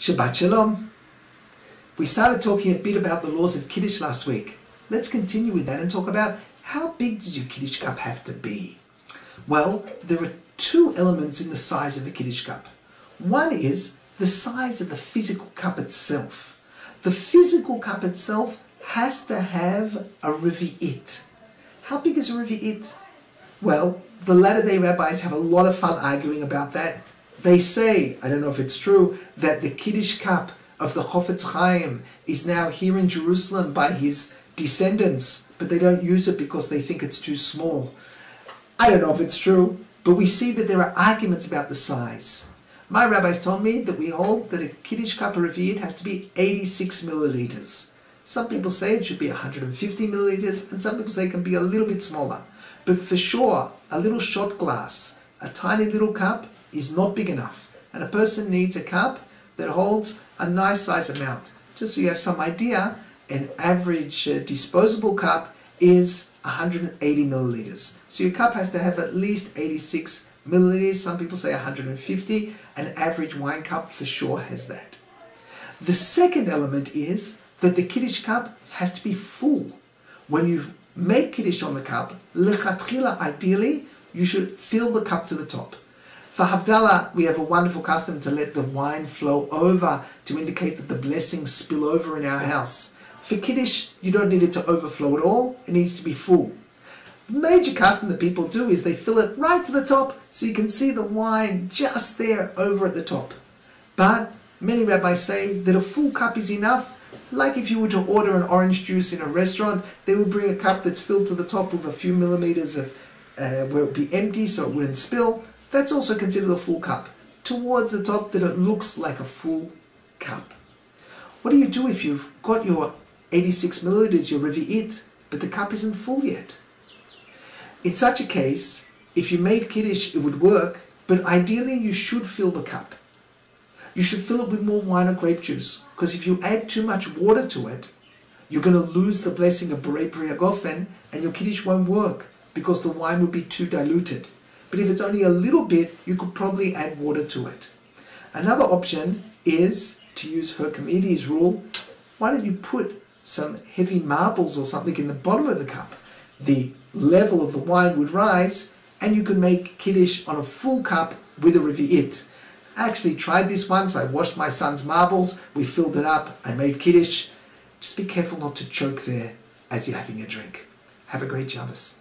Shabbat Shalom. We started talking a bit about the laws of Kiddush last week. Let's continue with that and talk about how big does your Kiddush cup have to be? Well, there are two elements in the size of a Kiddush cup. One is the size of the physical cup itself. The physical cup itself has to have a revi'it. How big is a revi'it? Well, the latter day rabbis have a lot of fun arguing about that. They say, I don't know if it's true, that the Kiddush cup of the Chofetz Chaim is now here in Jerusalem by his descendants, but they don't use it because they think it's too small. I don't know if it's true, but we see that there are arguments about the size. My rabbis told me that we hold that a Kiddush cup of Revi'it has to be 86 milliliters. Some people say it should be 150 milliliters, and some people say it can be a little bit smaller. But for sure, a little shot glass, a tiny little cup, is not big enough. And a person needs a cup that holds a nice size amount. Just so you have some idea, an average uh, disposable cup is 180 milliliters. So your cup has to have at least 86 milliliters. Some people say 150. An average wine cup for sure has that. The second element is that the Kiddush cup has to be full. When you make Kiddush on the cup, lechatchila, ideally, you should fill the cup to the top. For Havdalah, we have a wonderful custom to let the wine flow over to indicate that the blessings spill over in our house. For Kiddush, you don't need it to overflow at all, it needs to be full. The major custom that people do is they fill it right to the top so you can see the wine just there over at the top. But many rabbis say that a full cup is enough like if you were to order an orange juice in a restaurant, they would bring a cup that's filled to the top with a few millimeters of uh, where it would be empty so it wouldn't spill. That's also considered a full cup. Towards the top that it looks like a full cup. What do you do if you've got your 86 milliliters, your Revi'it, but the cup isn't full yet? In such a case, if you made Kiddush, it would work, but ideally you should fill the cup. You should fill it with more wine or grape juice, because if you add too much water to it, you're going to lose the blessing of Borei Pri Hagofen, and your Kiddush won't work, because the wine would be too diluted. But if it's only a little bit, you could probably add water to it. Another option is to use Archimedes' rule. Why don't you put some heavy marbles or something in the bottom of the cup? The level of the wine would rise, and you could make Kiddush on a full cup with a Revi'it. I actually tried this once. I washed my son's marbles, we filled it up, I made Kiddush. Just be careful not to choke there as you're having a drink. Have a great Shabbos.